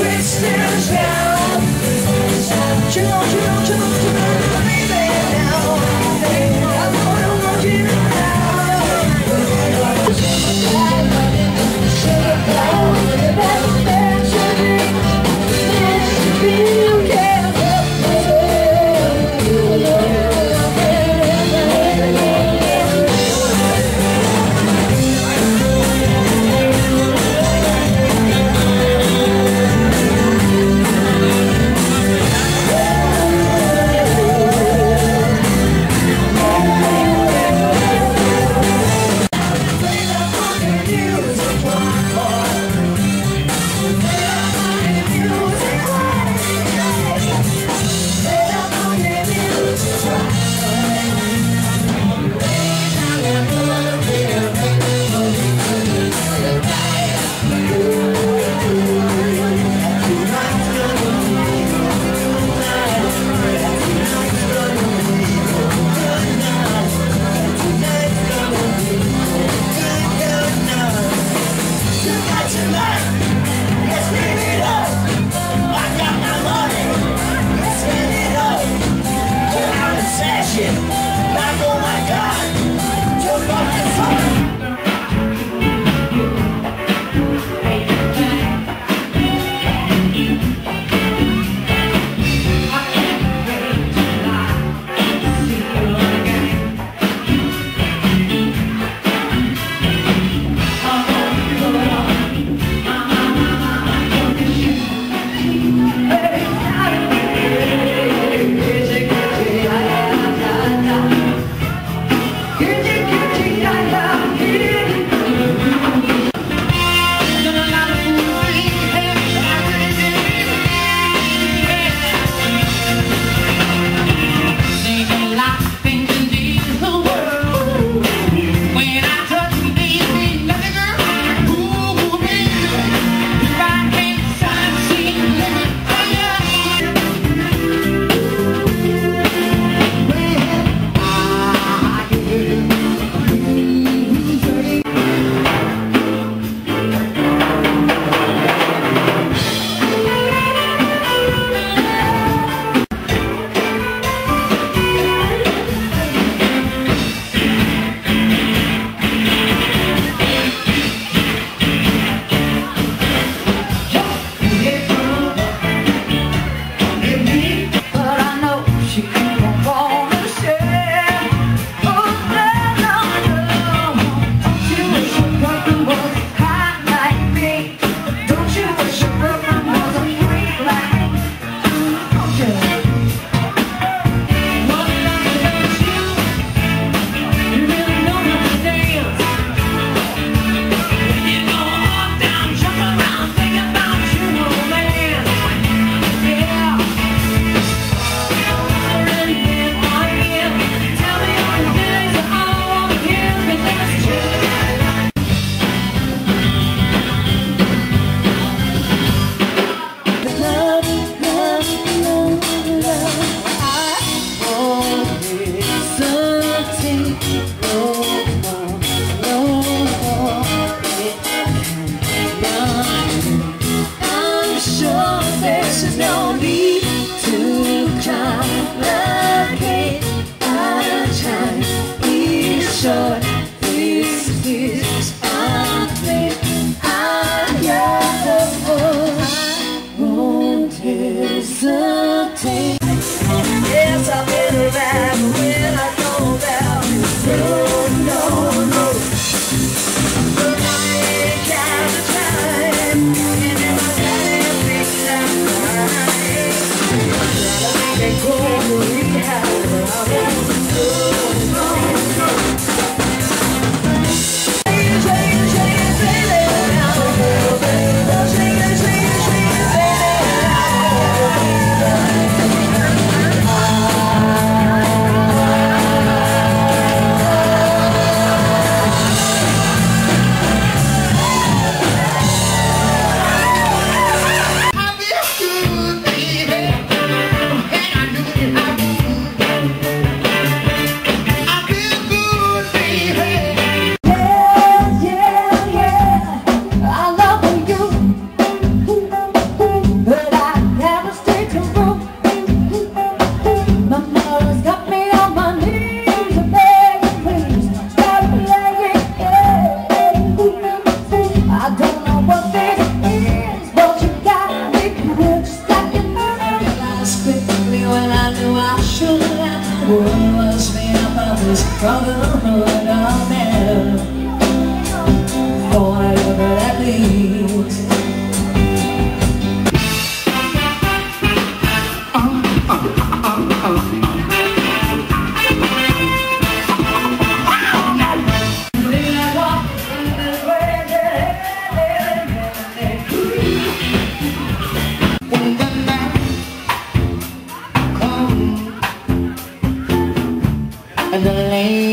twist and shout. I don't and the lane.